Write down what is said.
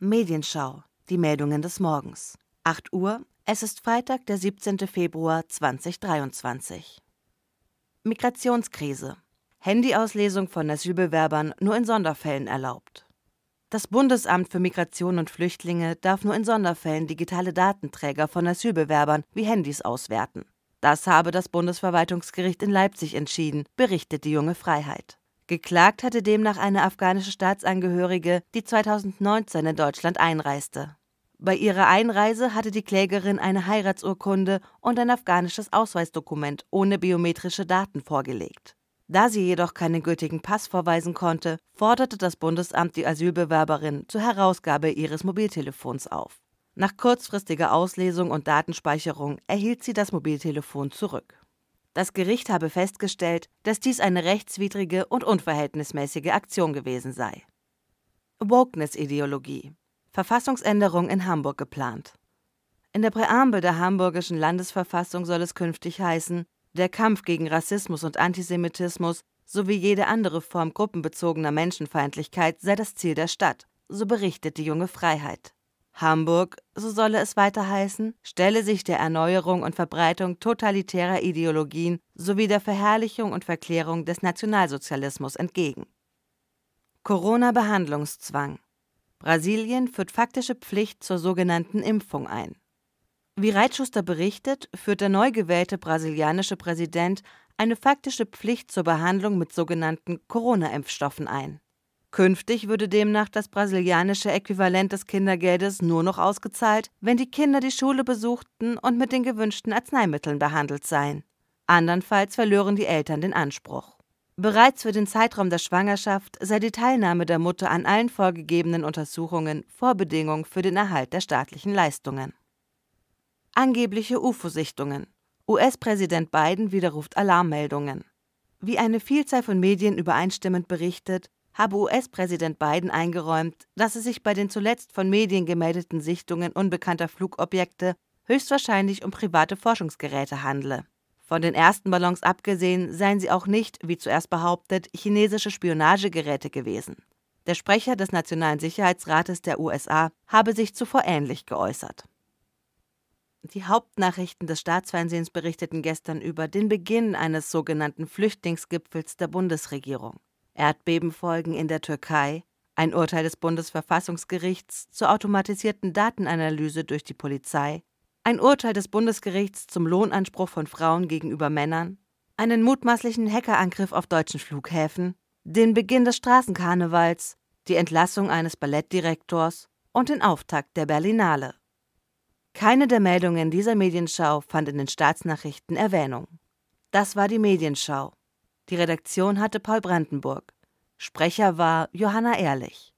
Medienschau. Die Meldungen des Morgens. 8 Uhr. Es ist Freitag, der 17. Februar 2023. Migrationskrise. Handyauslesung von Asylbewerbern nur in Sonderfällen erlaubt. Das Bundesamt für Migration und Flüchtlinge darf nur in Sonderfällen digitale Datenträger von Asylbewerbern wie Handys auswerten. Das habe das Bundesverwaltungsgericht in Leipzig entschieden, berichtet die junge Freiheit. Geklagt hatte demnach eine afghanische Staatsangehörige, die 2019 in Deutschland einreiste. Bei ihrer Einreise hatte die Klägerin eine Heiratsurkunde und ein afghanisches Ausweisdokument ohne biometrische Daten vorgelegt. Da sie jedoch keinen gültigen Pass vorweisen konnte, forderte das Bundesamt die Asylbewerberin zur Herausgabe ihres Mobiltelefons auf. Nach kurzfristiger Auslesung und Datenspeicherung erhielt sie das Mobiltelefon zurück. Das Gericht habe festgestellt, dass dies eine rechtswidrige und unverhältnismäßige Aktion gewesen sei. Wokeness-Ideologie. Verfassungsänderung in Hamburg geplant. In der Präambel der hamburgischen Landesverfassung soll es künftig heißen, der Kampf gegen Rassismus und Antisemitismus sowie jede andere Form gruppenbezogener Menschenfeindlichkeit sei das Ziel der Stadt, so berichtet die junge Freiheit. Hamburg, so solle es weiter heißen, stelle sich der Erneuerung und Verbreitung totalitärer Ideologien sowie der Verherrlichung und Verklärung des Nationalsozialismus entgegen. Corona-Behandlungszwang. Brasilien führt faktische Pflicht zur sogenannten Impfung ein. Wie Reitschuster berichtet, führt der neu gewählte brasilianische Präsident eine faktische Pflicht zur Behandlung mit sogenannten Corona-Impfstoffen ein. Künftig würde demnach das brasilianische Äquivalent des Kindergeldes nur noch ausgezahlt, wenn die Kinder die Schule besuchten und mit den gewünschten Arzneimitteln behandelt seien. Andernfalls verlören die Eltern den Anspruch. Bereits für den Zeitraum der Schwangerschaft sei die Teilnahme der Mutter an allen vorgegebenen Untersuchungen Vorbedingung für den Erhalt der staatlichen Leistungen. Angebliche UFO-Sichtungen. US-Präsident Biden widerruft Alarmmeldungen. Wie eine Vielzahl von Medien übereinstimmend berichtet, habe US-Präsident Biden eingeräumt, dass es sich bei den zuletzt von Medien gemeldeten Sichtungen unbekannter Flugobjekte höchstwahrscheinlich um private Forschungsgeräte handle. Von den ersten Ballons abgesehen seien sie auch nicht, wie zuerst behauptet, chinesische Spionagegeräte gewesen. Der Sprecher des Nationalen Sicherheitsrates der USA habe sich zuvor ähnlich geäußert. Die Hauptnachrichten des Staatsfernsehens berichteten gestern über den Beginn eines sogenannten Flüchtlingsgipfels der Bundesregierung. Erdbebenfolgen in der Türkei, ein Urteil des Bundesverfassungsgerichts zur automatisierten Datenanalyse durch die Polizei, ein Urteil des Bundesgerichts zum Lohnanspruch von Frauen gegenüber Männern, einen mutmaßlichen Hackerangriff auf deutschen Flughäfen, den Beginn des Straßenkarnevals, die Entlassung eines Ballettdirektors und den Auftakt der Berlinale. Keine der Meldungen dieser Medienschau fand in den Staatsnachrichten Erwähnung. Das war die Medienschau. Die Redaktion hatte Paul Brandenburg. Sprecher war Johanna Ehrlich.